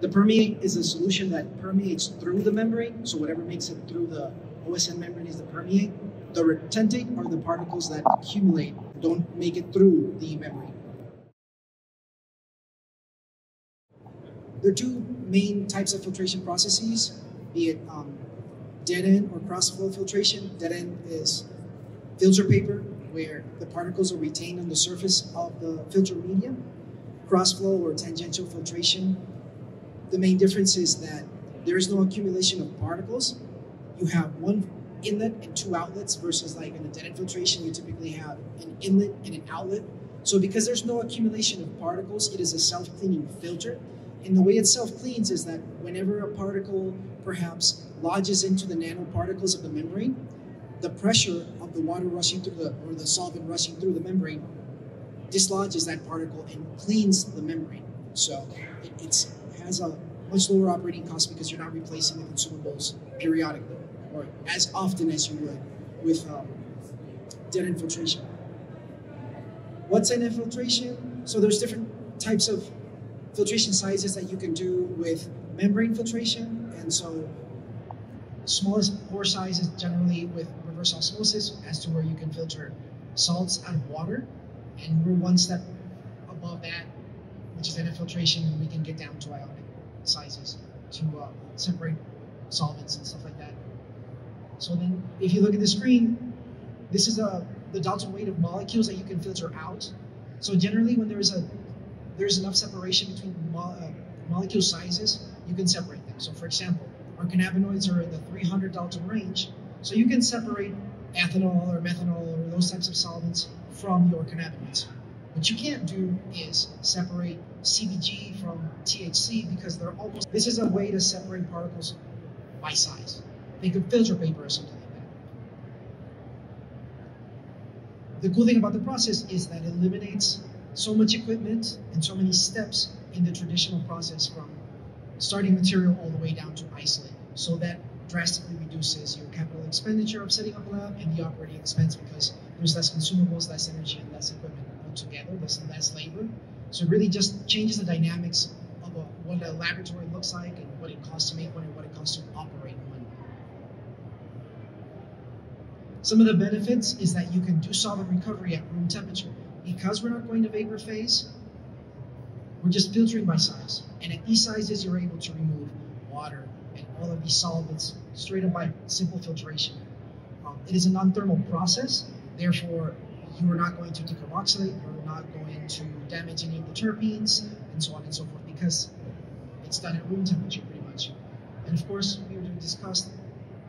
The permeate is a solution that permeates through the membrane, so whatever makes it through the OSN membrane is the permeate. The retentate are the particles that accumulate, don't make it through the membrane. There are two main types of filtration processes, be it um, dead end or cross flow filtration. Dead end is filter paper, where the particles are retained on the surface of the filter medium. Cross flow or tangential filtration, the main difference is that there is no accumulation of particles. You have one inlet and two outlets versus like in a end filtration, you typically have an inlet and an outlet. So because there's no accumulation of particles, it is a self-cleaning filter. And the way it self-cleans is that whenever a particle perhaps lodges into the nanoparticles of the membrane, the pressure of the water rushing through the, or the solvent rushing through the membrane dislodges that particle and cleans the membrane. So it, it's, it has a much lower operating cost because you're not replacing the consumables periodically or as often as you would with um, dead end filtration. What's nanofiltration? So there's different types of filtration sizes that you can do with membrane filtration. And so smallest pore size is generally with reverse osmosis as to where you can filter salts out of water. And we're one step above that, which is nanofiltration, and we can get down to ionic sizes to uh, separate solvents and stuff like that. So then if you look at the screen, this is a, uh, the Dalton weight of molecules that you can filter out. So generally when there's a there's enough separation between mo uh, molecule sizes, you can separate them. So for example, our cannabinoids are in the 300 Dalton range, so you can separate ethanol or methanol or those types of solvents from your cannabinoids. What you can't do is separate CBG from THC because they're almost, this is a way to separate particles by size. Think of filter paper or something like that. The cool thing about the process is that it eliminates so much equipment and so many steps in the traditional process from starting material all the way down to isolate. So that drastically reduces your capital expenditure of setting up a lab and the operating expense because there's less consumables, less energy, and less equipment together, there's less labor. So it really just changes the dynamics of a, what a laboratory looks like and what it costs to make one and what it costs to operate one. Some of the benefits is that you can do solvent recovery at room temperature. Because we're not going to vapor phase, we're just filtering by size. And at these sizes, you're able to remove water and all of these solvents straight up by simple filtration. Um, it is a non-thermal process, therefore you are not going to decarboxylate, you're not going to damage any of the terpenes, and so on and so forth, because it's done at room temperature pretty much. And of course, we already discussed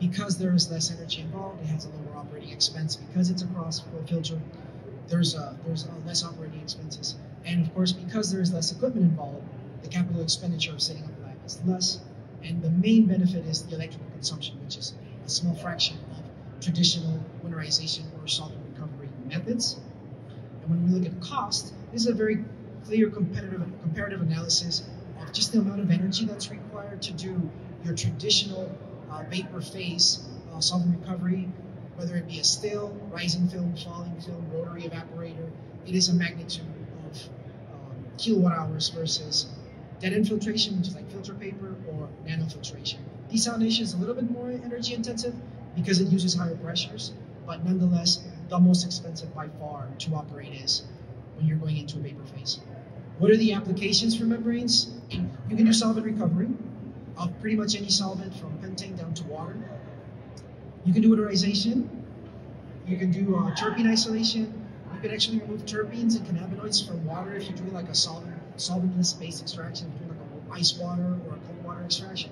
because there is less energy involved, it has a lower operating expense. Because it's a cross flow filter, there's a, there's a less operating expenses. And of course, because there's less equipment involved, the capital expenditure of setting up a lab is less. And the main benefit is the electrical consumption, which is a small fraction of traditional winterization or solvent methods. And when we look at cost, this is a very clear competitive comparative analysis of just the amount of energy that's required to do your traditional uh, vapor phase uh, solvent recovery, whether it be a still, rising film, falling film, rotary evaporator. It is a magnitude of um, kilowatt hours versus dead infiltration, which is like filter paper, or nanofiltration. Desalination is a little bit more energy intensive because it uses higher pressures, but nonetheless, the most expensive by far to operate is when you're going into a vapor phase. What are the applications for membranes? You can do solvent recovery of pretty much any solvent from pentane down to water. You can do winterization. You can do uh, terpene isolation. You can actually remove terpenes and cannabinoids from water if you're doing like a solvent solventless based extraction, if you're doing like a ice water or a cold water extraction.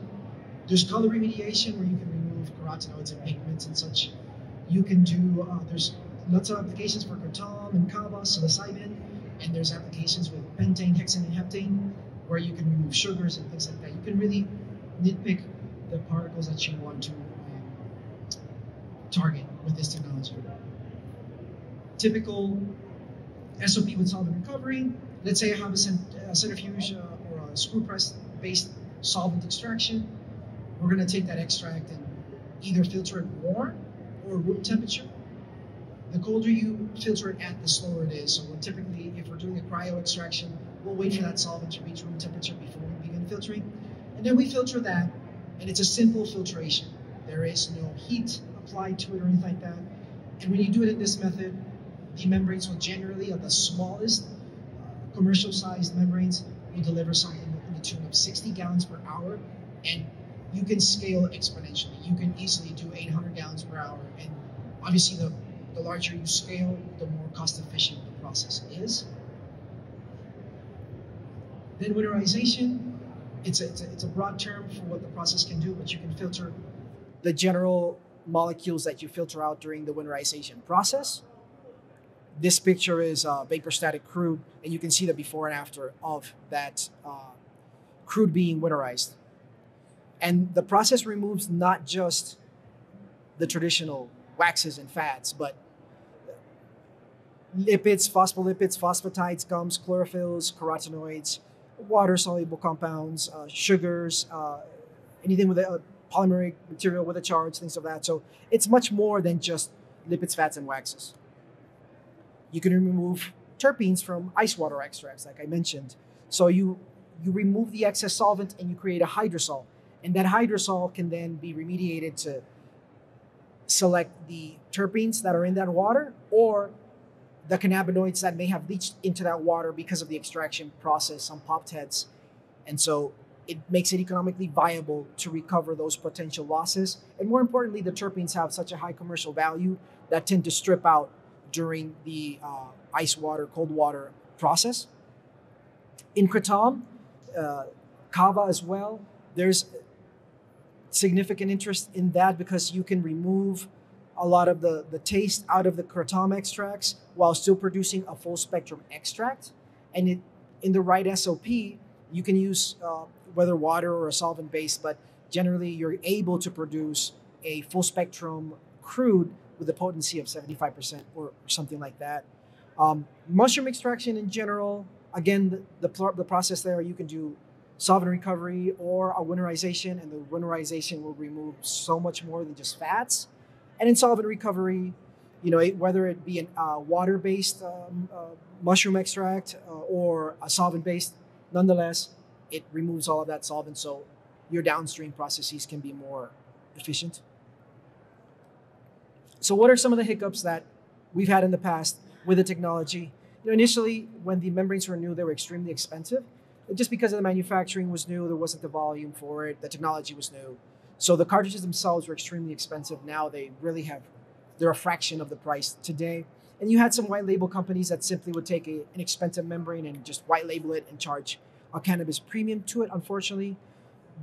There's color remediation where you can remove carotenoids and pigments and such. You can do, uh, there's lots of applications for kratom and kava, psilocybin, and there's applications with pentane, hexane, and heptane where you can remove sugars and things like that. You can really nitpick the particles that you want to um, target with this technology. Typical SOP with solvent recovery. Let's say I have a, cent a centrifuge uh, or a screw press based solvent extraction. We're going to take that extract and either filter it warm or room temperature. The colder you filter it at, the slower it is. So we're typically, if we're doing a cryo extraction, we'll wait for that solvent to reach room temperature before we begin filtering. And then we filter that, and it's a simple filtration. There is no heat applied to it or anything like that. And when you do it in this method, the membranes will generally, at the smallest uh, commercial sized membranes, will deliver something in the tune of 60 gallons per hour. And you can scale exponentially. You can easily do 800 gallons per hour. And obviously, the, the larger you scale, the more cost efficient the process is. Then winterization, it's a, it's, a, it's a broad term for what the process can do, but you can filter the general molecules that you filter out during the winterization process. This picture is uh, vapor static crude, and you can see the before and after of that uh, crude being winterized. And the process removes not just the traditional waxes and fats, but lipids, phospholipids, phosphatides, gums, chlorophylls, carotenoids, water soluble compounds, uh, sugars, uh, anything with a, polymeric material with a charge, things of that. So it's much more than just lipids, fats, and waxes. You can remove terpenes from ice water extracts, like I mentioned. So you you remove the excess solvent and you create a hydrosol, and that hydrosol can then be remediated to select the terpenes that are in that water or the cannabinoids that may have leached into that water because of the extraction process on popped heads. And so it makes it economically viable to recover those potential losses. And more importantly, the terpenes have such a high commercial value that tend to strip out during the uh, ice water, cold water process. In Kratom, uh, Kava as well, there's significant interest in that because you can remove a lot of the, the taste out of the kratom extracts while still producing a full spectrum extract. And it, in the right SOP, you can use uh, whether water or a solvent base, but generally you're able to produce a full spectrum crude with a potency of 75% or, something like that. Um, mushroom extraction in general, again, the, the, the process there, you can do solvent recovery or a winterization, and the winterization will remove so much more than just fats. And in solvent recovery, you know, whether it be a uh, water-based um, uh, mushroom extract uh, or a solvent-based, nonetheless, it removes all of that solvent, so your downstream processes can be more efficient. So, what are some of the hiccups that we've had in the past with the technology? You know, initially, when the membranes were new, they were extremely expensive. Just because of the manufacturing was new, there wasn't the volume for it. The technology was new. So the cartridges themselves were extremely expensive. Now they really have, they're a fraction of the price today. And you had some white label companies that simply would take a, an expensive membrane and just white label it and charge a cannabis premium to it, unfortunately.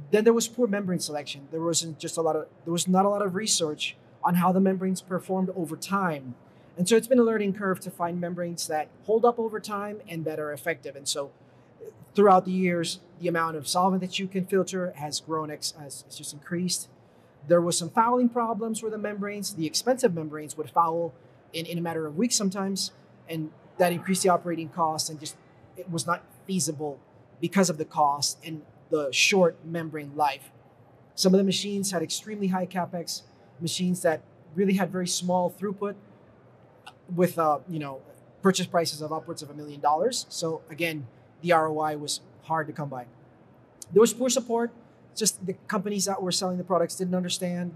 Then there was poor membrane selection. There wasn't just a lot of, there was not a lot of research on how the membranes performed over time. And so it's been a learning curve to find membranes that hold up over time and that are effective. And so throughout the years, the amount of solvent that you can filter has grown, has, has just increased. There was some fouling problems with the membranes. The expensive membranes would foul in, in a matter of weeks sometimes, and that increased the operating costs and just it was not feasible because of the cost and the short membrane life. Some of the machines had extremely high capex, machines that really had very small throughput with uh, you know purchase prices of upwards of a million dollars. So again, the ROI was hard to come by. There was poor support. Just the companies that were selling the products didn't understand.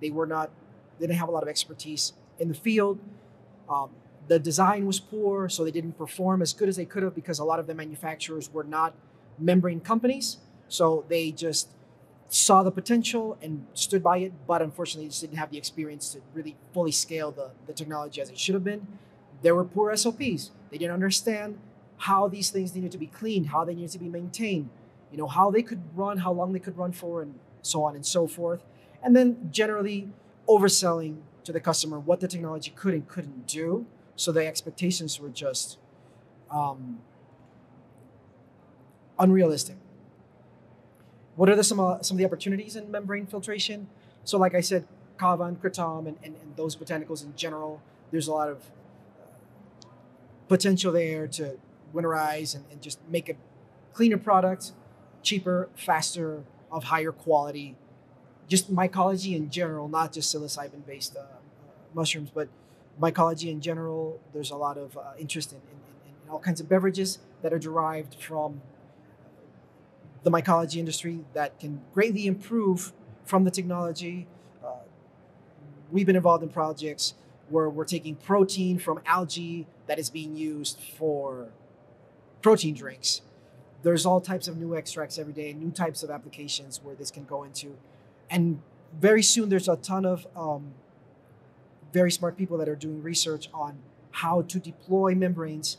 They were not. They didn't have a lot of expertise in the field. Um, the design was poor, so they didn't perform as good as they could have because a lot of the manufacturers were not membrane companies. So they just saw the potential and stood by it, but unfortunately just didn't have the experience to really fully scale the, the technology as it should have been. There were poor SOPs. They didn't understand how these things needed to be cleaned, how they needed to be maintained, you know, how they could run, how long they could run for, and so on and so forth. And then generally overselling to the customer what the technology could and couldn't do. So the expectations were just um, unrealistic. What are the, some, uh, some of the opportunities in membrane filtration? So, like I said, kava and kratom and, and, and those botanicals in general, there's a lot of uh, potential there to winterize and, and just make a cleaner product, cheaper, faster, of higher quality. Just mycology in general, not just psilocybin based uh, uh, mushrooms, but mycology in general. There's a lot of uh, interest in, in, in, all kinds of beverages that are derived from the mycology industry that can greatly improve from the technology. Uh, we've been involved in projects where we're taking protein from algae that is being used for protein drinks. There's all types of new extracts every day, new types of applications where this can go into. And very soon, there's a ton of um, very smart people that are doing research on how to deploy membranes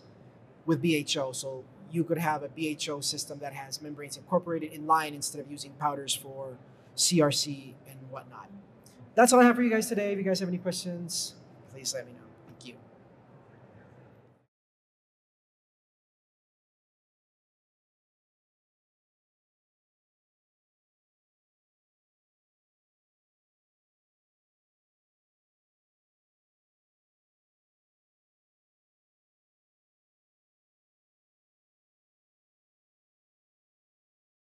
with BHO. So you could have a BHO system that has membranes incorporated in line instead of using powders for CRC and whatnot. That's all I have for you guys today. If you guys have any questions, please let me know.